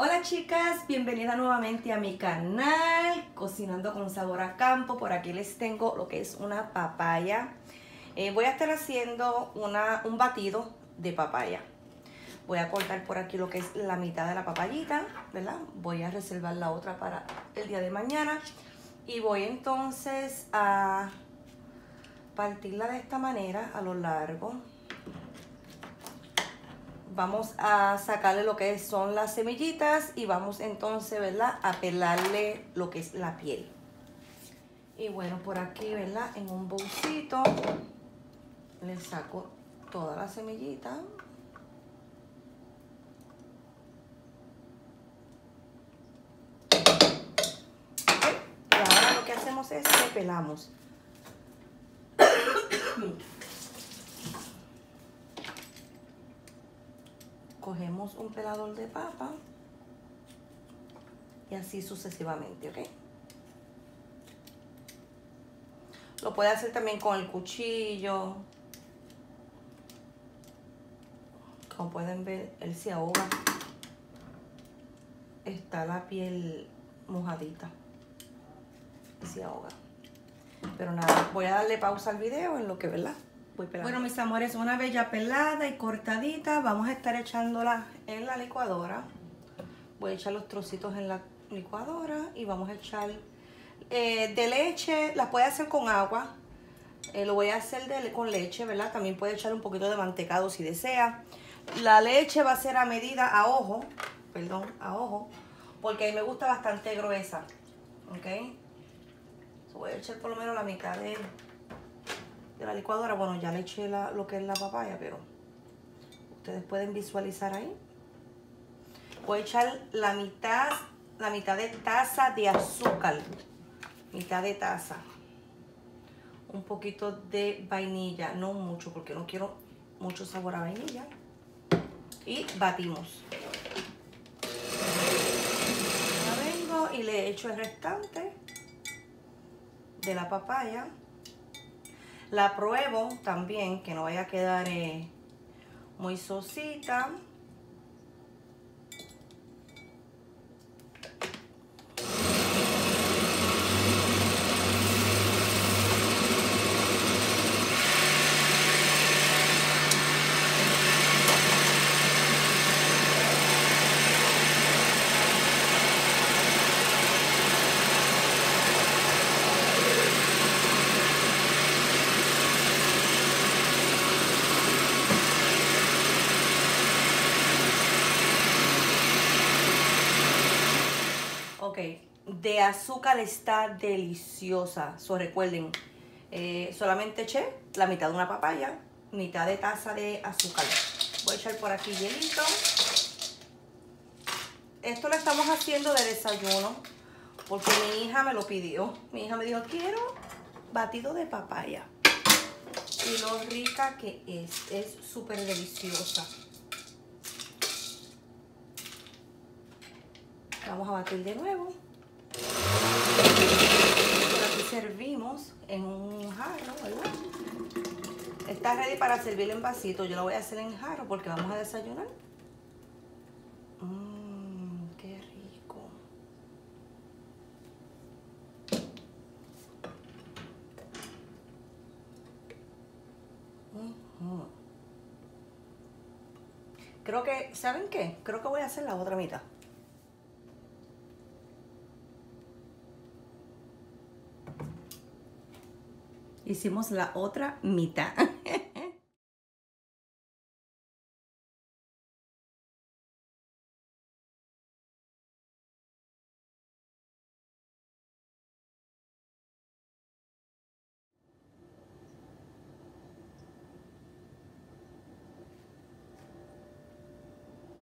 Hola chicas, bienvenida nuevamente a mi canal Cocinando con Sabor a Campo. Por aquí les tengo lo que es una papaya. Eh, voy a estar haciendo una, un batido de papaya. Voy a cortar por aquí lo que es la mitad de la papayita, ¿verdad? Voy a reservar la otra para el día de mañana. Y voy entonces a partirla de esta manera a lo largo vamos a sacarle lo que son las semillitas y vamos entonces, ¿verdad? A pelarle lo que es la piel. Y bueno, por aquí, ¿verdad? En un bolsito le saco toda la semillita. Y ahora lo que hacemos es que pelamos. Cogemos un pelador de papa y así sucesivamente, ¿ok? Lo puede hacer también con el cuchillo. Como pueden ver, él se ahoga. Está la piel mojadita. Y se ahoga. Pero nada, voy a darle pausa al video en lo que, ¿verdad? Bueno, mis amores, una bella pelada y cortadita. Vamos a estar echándola en la licuadora. Voy a echar los trocitos en la licuadora y vamos a echar eh, de leche. La puede hacer con agua. Eh, lo voy a hacer con leche, ¿verdad? También puede echar un poquito de mantecado si desea. La leche va a ser a medida, a ojo, perdón, a ojo, porque a mí me gusta bastante gruesa, ¿ok? voy a echar por lo menos la mitad de de la licuadora. Bueno, ya le eché lo que es la papaya, pero ustedes pueden visualizar ahí. Voy a echar la mitad, la mitad de taza de azúcar. Mitad de taza. Un poquito de vainilla, no mucho porque no quiero mucho sabor a vainilla. Y batimos. Ahora vengo y le echo el restante de la papaya. La pruebo también, que no vaya a quedar eh, muy sosita. De azúcar está deliciosa. So, recuerden, eh, solamente eché la mitad de una papaya, mitad de taza de azúcar. Voy a echar por aquí hielito. Esto lo estamos haciendo de desayuno porque mi hija me lo pidió. Mi hija me dijo, quiero batido de papaya. Y lo rica que es, es súper deliciosa. Vamos a batir de nuevo aquí servimos en un jarro, ¿verdad? Está ready para servir en vasito. Yo lo voy a hacer en jarro porque vamos a desayunar. Mmm, qué rico. Creo que, ¿saben qué? Creo que voy a hacer la otra mitad. Hicimos la otra mitad.